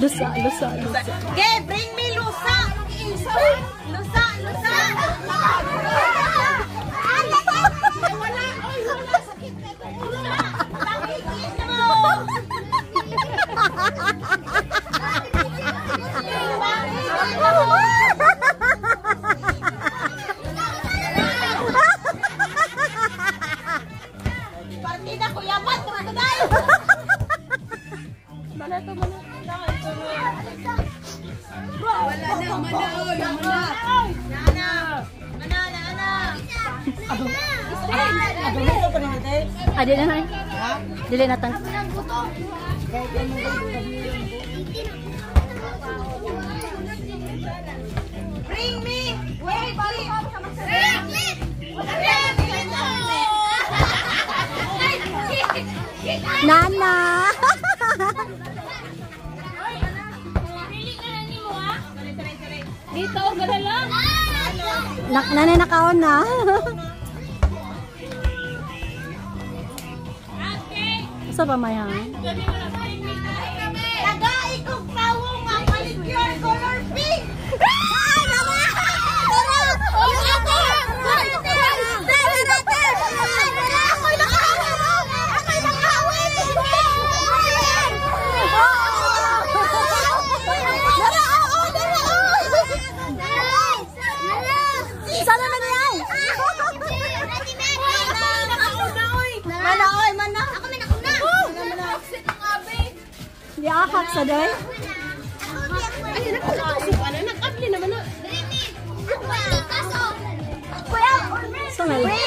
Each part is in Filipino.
Lusa, lusa, lusa. Okay, bring me lusa. Lusa, lusa. Wala. Adi na na. Dili na tan. Bring me. Wait, bring. Nana. Dito, gala lang. Nak nanay nakaon na. Sa pa may ha? Tagai kong tawong ang manicure color pink. Sana na Di akak sa day. Ay, nakakasup ano, nakapli naman na. Sa may. Bring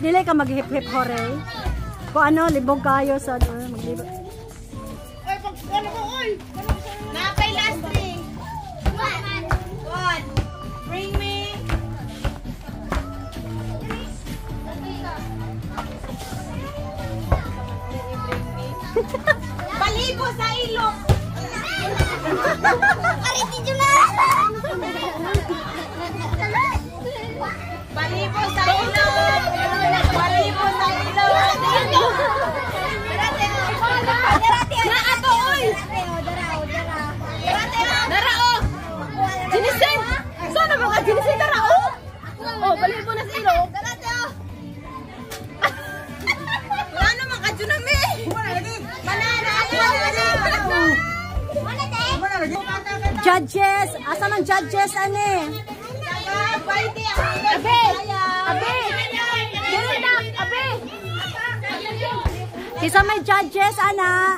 Dili ka mag-hip-hip hore. Kung ano, libog kayo sa ano, maglibog. Napay Palibo sa ilong. Palibo sa ilong. Na ato oy. Dara o. Jinisin. Sana mga jinisin dara o. Oh, palibo Judges! Asa man judges, ane? Abe! Abe! Na! Abe! Isa may judges, ana!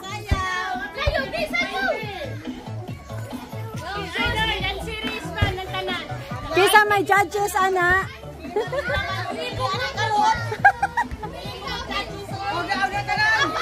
Kayo, bisa mo! Kisa may judges, ana! Lower!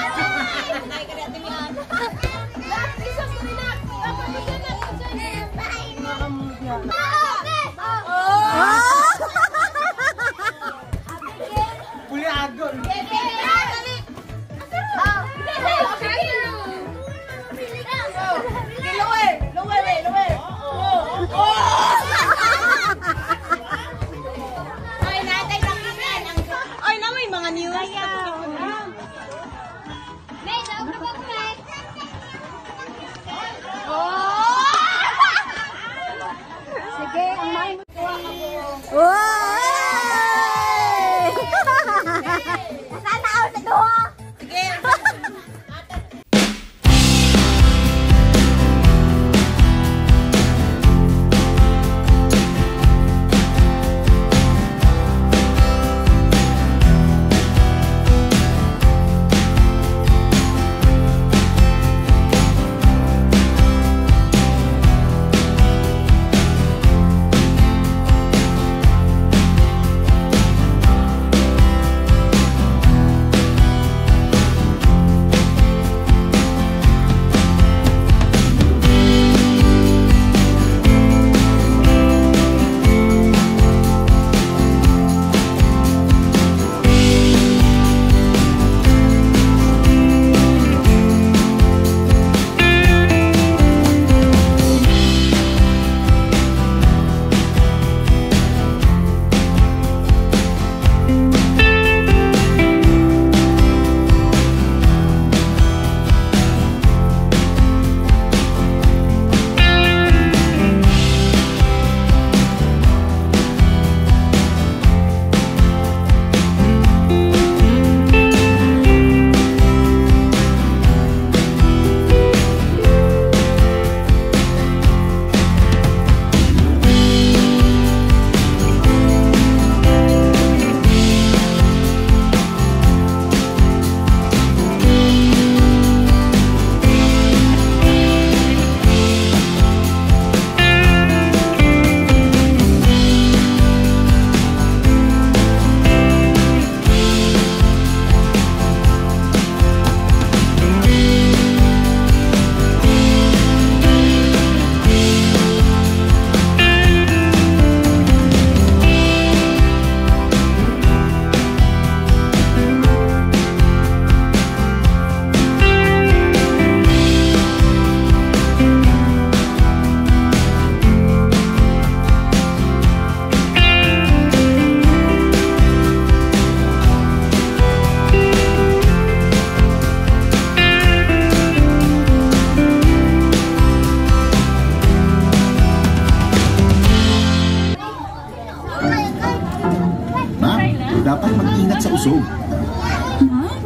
Ma'am,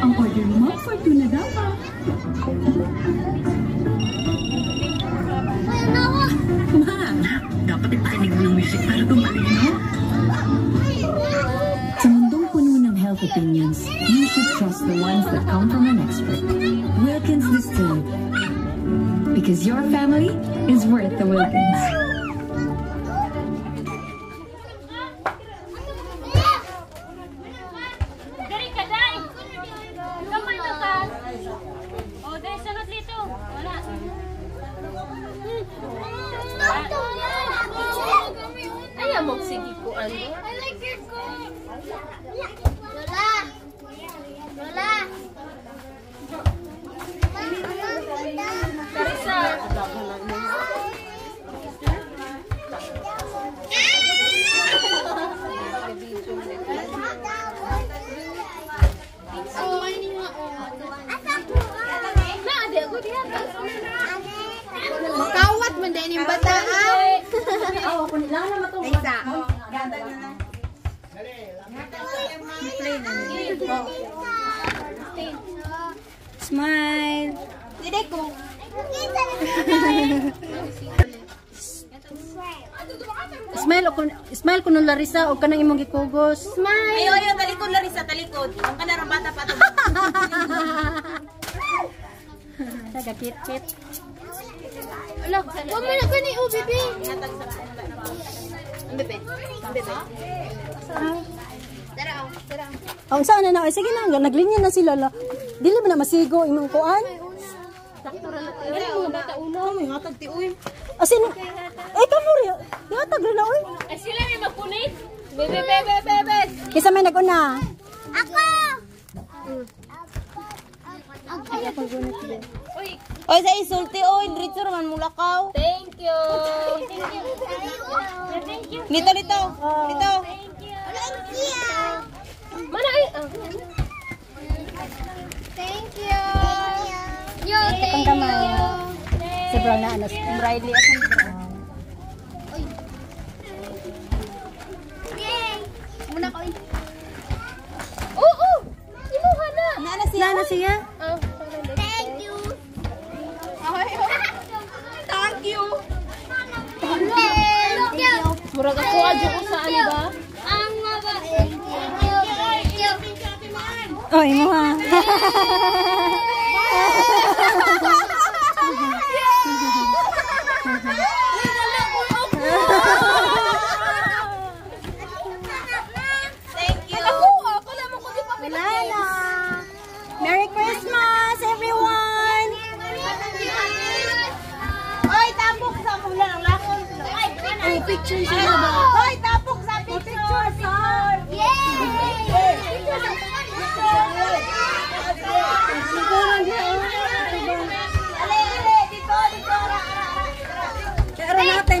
ang order mo for tuna dapat. Ma'am, dapat ipakinig mo ng music para gumaling, no? Sa mundong puno health opinions, you should trust the ones that come from an expert. Wilkins Distilled. Because your family is worth the Wilkins. Mo, sige ko, ano? I like your coat. Smile. Dede ko. Smile o kun smile kuno Larissa o kanang imong gikugos. Ayo, ayo, talikod, Larissa, talikod. Ang kanarang bata pa to. Taga kit kit. Ala, huwag mo na ka ni Ubibi. Ang bebe. Ang bebe. Tara, oh, saan na na ay sige na naglinya na sila la. Dili man na masigo imong kuan. Asin eh kamo ri. Yatag rin na oy. Ay, sila may magpunit. Bebe, bebe, bebe. Kisa may naguna. Ako! Oy, sa isulti, oy, diretso naman mula ka. Thank you. Thank you. Thank you. Dito, dito. Dito. Thank you. Mana ay... ah. Thank you. Yo, thank you. Brown na ano, si Riley at Brown. Yay! Muna ko. Oo. Inuha na. Nana siya. Nana siya? Oh, imo ha. Thank you. Ako, ako lang ko di pa Wala na. Merry Christmas everyone. Oy, tapok sa mula ng lakon. Ay, picture siya ba? Oy, tapok sa picture. Picture. Ale, ale, dito, dito. Ra, ra, ra. Kaya natin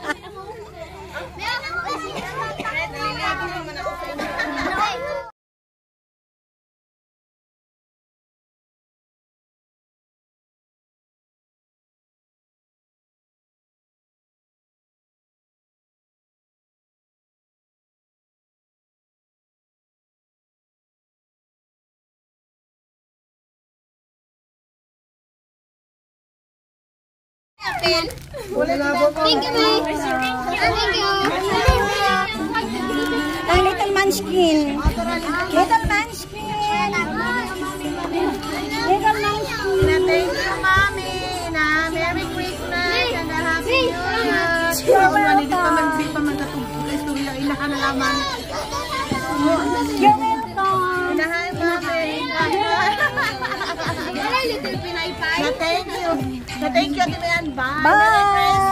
oh. Thank you, Mike. Thank you. Ang little munchkin. Little munchkin. Little munchkin. Thank you, Mami. Na Merry Christmas and a Happy New Year. Hindi pa man, hindi pa man katugtog. Istorya, ilahan na lamang. So, thank you, Ate Mayan. Bye. Bye. Bye.